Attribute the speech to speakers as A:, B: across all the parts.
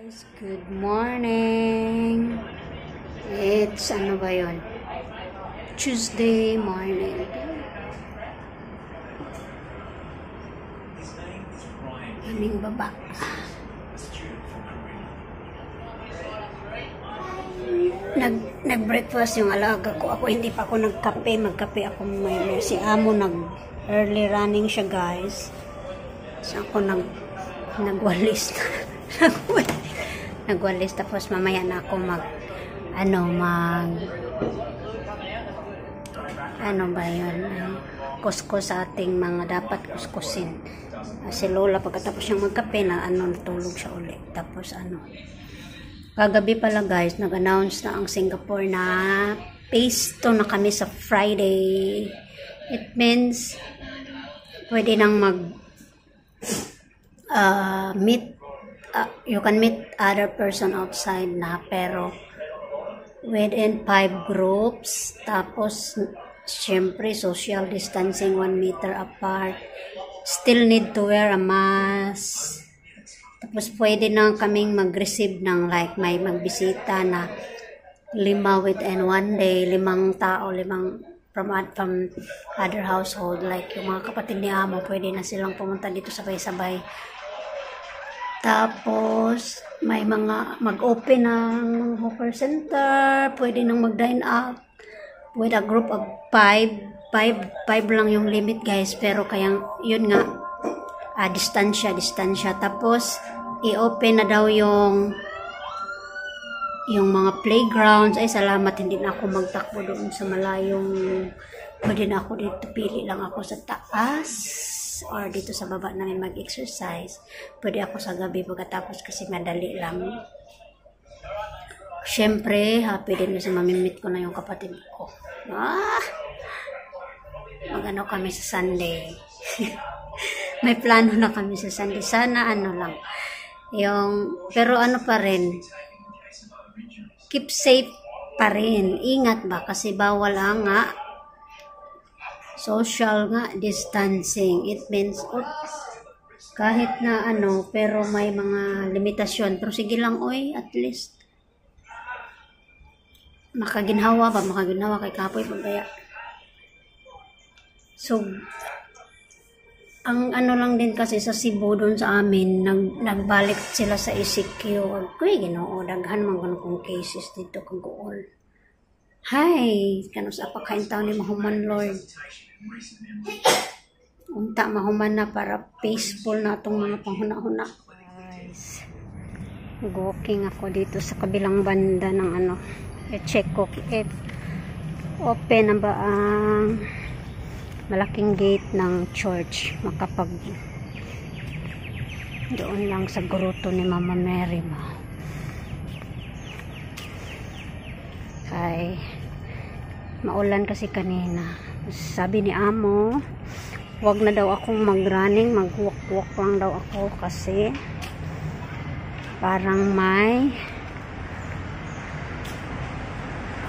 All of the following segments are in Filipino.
A: guys, good morning. It's ano ba yun? Tuesday morning. Aming baba. Nag, nag-breakfast yung alaga ko. Ako hindi pa ako nagkape. Magkape ako may Si Amo nag early running siya guys. So ako nag nagwalis nagwalis tapos mamaya na ako mag ano mag ano ba yun? Kuskus sa ating mga dapat kuskusin. Uh, si Lola pagkatapos siyang magkape na ano natulog siya ulit tapos ano kagabi pala guys nag-announce na ang Singapore na phase 2 na kami sa Friday. It means pwede nang mag uh, meet uh, you can meet other person outside na pero within five groups tapos syempre social distancing one meter apart. Still need to wear a mask. Tapos pwede na kaming mag-receive ng like may magbisita na lima within one day limang tao limang from, from other household. Like yung mga kapatid ni Amo pwede na silang pumunta dito sabay-sabay tapos, may mga mag-open ng hawker center, pwede nang mag-dine out with a group of five. Five, five lang yung limit guys, pero kayang, yun nga, uh, distansya, distansya. Tapos, i-open na daw yung yung mga playgrounds. Ay, salamat, hindi na ako magtakbo doon sa malayong, pwede na ako dito, pili lang ako sa taas or dito sa baba namin mag-exercise. Pwede ako sa gabi pagkatapos kasi madali lang. Siyempre, happy din kasi mamimit ko na yung kapatid ko. Ah! Magano kami sa Sunday. May plano na kami sa Sunday. Sana ano lang. Yung, pero ano pa rin, keep safe pa rin. Ingat ba? Kasi bawal nga social nga distancing. It means, oh, kahit na ano, pero may mga limitasyon. Pero sige lang, oy, at least. Makaginhawa ba? Makaginhawa kay kapoy pagkaya. So, ang ano lang din kasi sa Cebu doon sa amin, nag, nagbalik sila sa ECQ. Kuy, ginoo, daghan man kung cases dito kung kuol. Hi, kanus apa kain tao ni Mahuman Lord. Unta mahuman na para peaceful na itong mga panghuna-huna. Guys, walking ako dito sa kabilang banda ng ano. I-check ko if open na ba ang malaking gate ng church. Makapag doon lang sa gruto ni Mama Mary ma. Ay, maulan kasi kanina. Sabi ni Amo, wag na daw akong mag-running, mag-walk-walk lang daw ako kasi parang may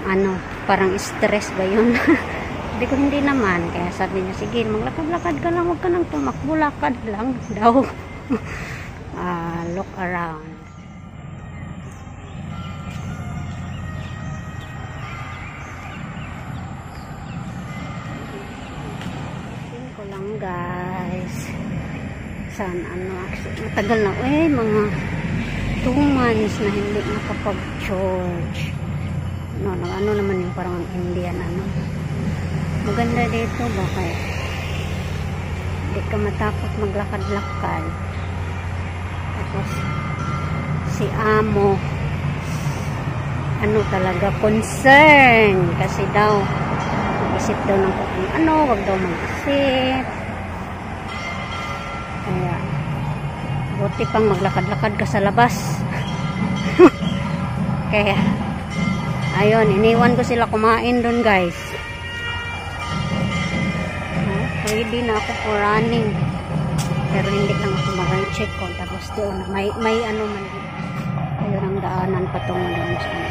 A: ano, parang stress ba yun? Hindi ko hindi naman. Kaya sabi niya, sige, maglakad-lakad ka lang, wag ka nang tumakbo, lakad lang daw. uh, look around. Guys. San ano actually matagal na. Eh mga 2 months na hindi nakapag church no, no ano naman yung parang Indian ano. Maganda dito ba kaya hindi ka matakot maglakad-lakad. Tapos si amo ano talaga concern. Kasi daw isip daw ng kung ano wag daw mag-isip kaya, buti pang maglakad-lakad ka sa labas. Kaya, ayun, iniwan ko sila kumain doon guys. Oh, ready na ako for running. Pero hindi lang ako mag-check ko. Tapos doon, may, may ano man Ayun ang daanan patungo doon sa ano.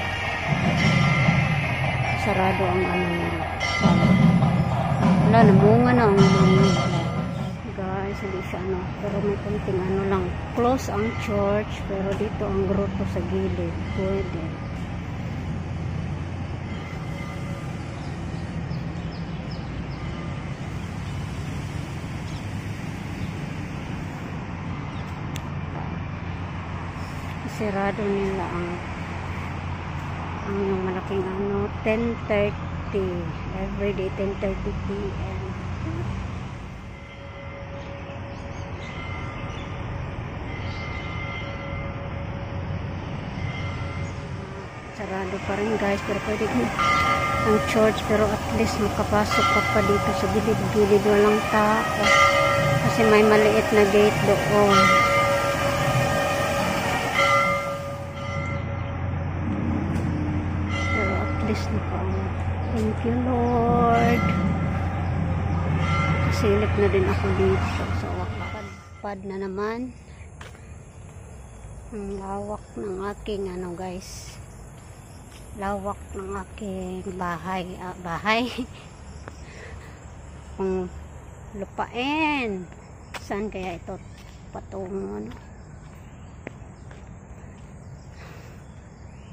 A: Sarado ang ano nila. Wala, namunga na ang mga guys hindi siya ano, pero may konting ano lang. Close ang church, pero dito ang grotto sa gilid. Pwede. Sirado nila ang ang yung malaking ano 10.30 everyday 10.30 p.m. sarado pa rin guys pero pwede ko ang church pero at least makapasok ka pa dito sa gilid-gilid walang tao. Kasi may maliit na gate doon. Pero at least naka thank you Lord. Kasilip na din ako dito sa wakad pad na naman. Ang lawak ng aking ano guys lawak ng aking bahay ah, bahay. Kung lupain. Saan kaya ito? Patungo ano?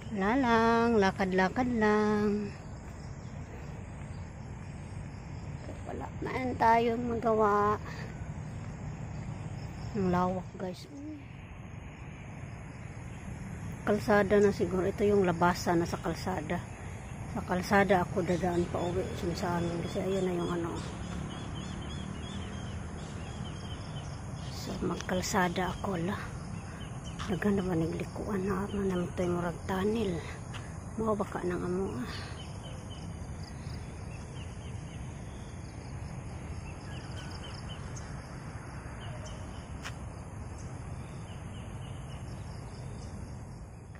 A: Wala lang lakad-lakad lang. Wala na tayong magawa. Ang lawak guys kalsada na siguro. Ito yung labasa na sa kalsada. Sa kalsada ako dadaan pa uwi sa amin. Kasi ayun na yung ano. So magkalsada ako la. Dagan naglikuan na ako naman ito yung murag tanil. Mao baka nang amo ah.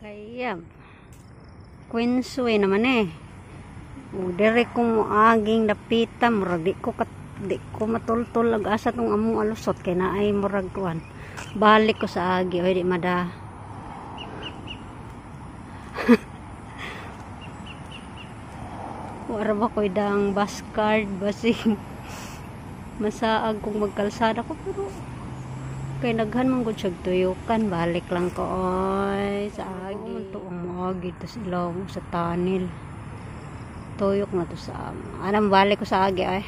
A: Kaya, Queensway naman eh. O, dire ko mo aging napita, murag di ko, kat, di ko matultul ag asa tong among alusot, kay na ay murag kuan. Balik ko sa agi, o di mada. Wara ba ko idang bus card, basing masaag kung magkalsada ko, pero kay naghan man gud siya tuyukan balik lang ko oy sa agi to umagi to sila sa tanil tuyok na to sa anam balik ko sa agi ay